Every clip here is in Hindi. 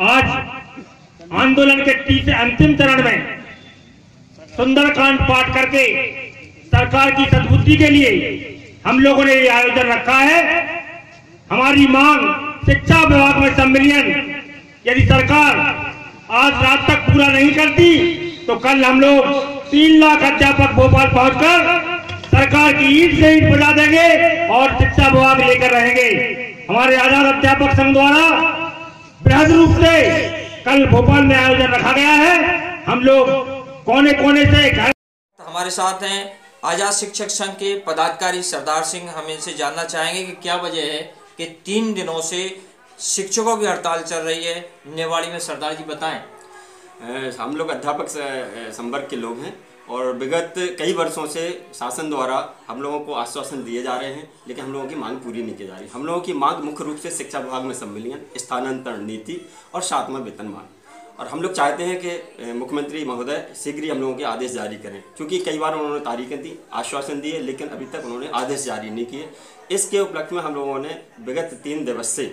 आज आंदोलन के तीसरे अंतिम चरण में सुंदरकांड पाठ करके सरकार की सदबुद्धि के लिए हम लोगों ने ये आयोजन रखा है। हमारी मांग शिक्षा विभाग में सम्मिलियन, यदि सरकार आज रात तक पूरा नहीं करती तो कल हम लोग तीन लाख अध्यापक भोपाल पहुंचकर सरकार की ईट से ईट बजा देंगे और शिक्षा विभाग लेकर रहेंगे। हमारे आज़ाद अध्यापक संघ द्वारा बृहद रूप से कल भोपाल में आयोजन रखा गया है। हम लोग कोने कोने से हमारे साथ हैं आज़ाद शिक्षक संघ के पदाधिकारी सरदार सिंह। हम इनसे जानना चाहेंगे कि क्या वजह है कि तीन दिनों से शिक्षकों की हड़ताल चल रही है। नेवाड़ी में सरदार जी बताएँ। हम लोग अध्यापक संवर्ग के लोग हैं और विगत कई वर्षों से शासन द्वारा हम लोगों को आश्वासन दिए जा रहे हैं, लेकिन हम लोगों की मांग पूरी नहीं की जा रही। हम लोगों की मांग मुख्य रूप से शिक्षा विभाग में सम्मिलियन, स्थानांतरण नीति और सातवां वेतनमान और हम लोग चाहते हैं कि मुख्यमंत्री महोदय शीघ्र ही हम लोगों के आदेश जारी करें, क्योंकि कई बार उन्होंने तारीखें दी, आश्वासन दिए, लेकिन अभी तक उन्होंने आदेश जारी नहीं किए। इसके उपलक्ष्य में हम लोगों ने विगत तीन दिवस से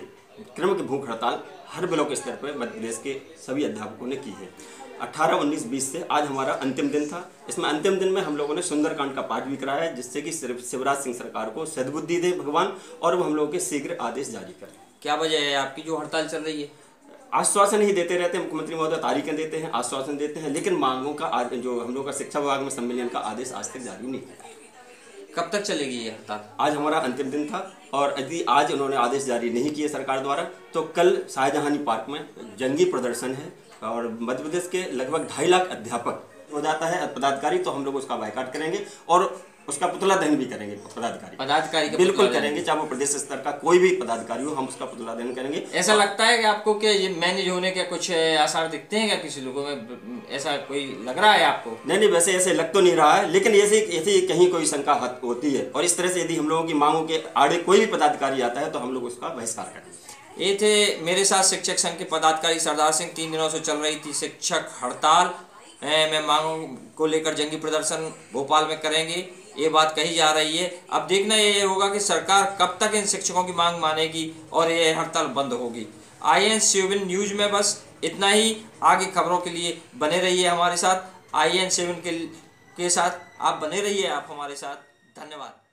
क्रम की भूख हड़ताल हर ब्लॉक स्तर पर मध्य प्रदेश के सभी अध्यापकों ने की है। 18, 19, 20 से आज हमारा अंतिम दिन था। इसमें अंतिम दिन में हम लोगों ने सुंदरकांड का पाठ भी कराया है जिससे कि सिर्फ़ शिवराज सिंह सरकार को सदबुद्धि दे भगवान और वो हम लोगों के शीघ्र आदेश जारी करें। क्या वजह है? आपकी जो हड़ताल चल रही है? आश्वासन ही देते रहते हैं। मुख्यमंत्री महोदय तारीखें देते हैं आश्वासन देते हैं लेकिन मांगों का आज- जो हम लोग का शिक्षा विभाग में सम्मेलन का आदेश आज तक जारी नहीं किया कब तक चलेगी ये हड़ताल? आज हमारा अंतिम दिन था और यदि आज उन्होंने आदेश जारी नहीं किए सरकार द्वारा तो कल शाहजहानी पार्क में जंगी प्रदर्शन है और मध्य प्रदेश के लगभग ढाई लाख अध्यापक हो जाता है पदाधिकारी तो हम लोग उसका बायकाट करेंगे। और उसका पुतला दहन भी करेंगे पदाधिकारी। पदाधिकारी बिल्कुल करेंगे चाहे वो प्रदेश स्तर का कोई भी पदाधिकारी हो हम उसका पुतला दहन करेंगे। ऐसा लगता है कि आपको कि ये मैनेज होने के कुछ आसार दिखते हैं क्या किसी लोगों में? ऐसा कोई लग रहा है आपको? नहीं नहीं वैसे ऐसे लग तो नहीं रहा है लेकिन ऐसे ऐसे कहीं कोई शंका होती है। और इस तरह से यदि हम लोगों की मांगों के आड़े कोई भी पदाधिकारी आता है तो हम लोग उसका बहिष्कार करेंगे। ये थे मेरे साथ शिक्षक संघ के पदाधिकारी सरदार सिंह तीन दिनों से चल रही थी शिक्षक हड़ताल। में मांगों को लेकर जंगी प्रदर्शन भोपाल में करेंगे। ये बात कही जा रही है। अब देखना ये होगा कि सरकार कब तक इन शिक्षकों की मांग मानेगी और ये हड़ताल बंद होगी। आई एन सेवन न्यूज़ में बस इतना ही। आगे खबरों के लिए बने रहिए हमारे साथ। आई एन सेवन के, के साथ आप बने रहिए आप हमारे साथ। धन्यवाद।